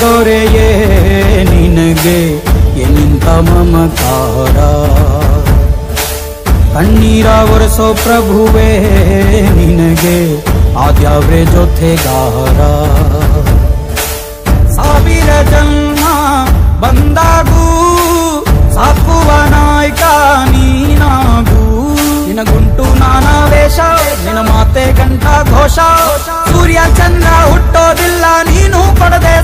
ದೊರೆಯೇ ನಿನಗೆ ಎನಿಂತ ಮಮಕಾರ ಕಣ್ಣೀರ ಒರೆಸೋ ಪ್ರಭುವೇ ನಿನಗೆ ಆದ್ಯಾವ್ರೆ ಜೊತೆಗಾರ? ಸಾವಿರ ಜನ್ಮ ಬಂದಾಗೂ ಸಾಕುವ ನಾಯ್ಕ ನೀನಾಗೂ. ನಿನಗುಂಟು ನಾನಾ ವೇಷ ನಿನ படதே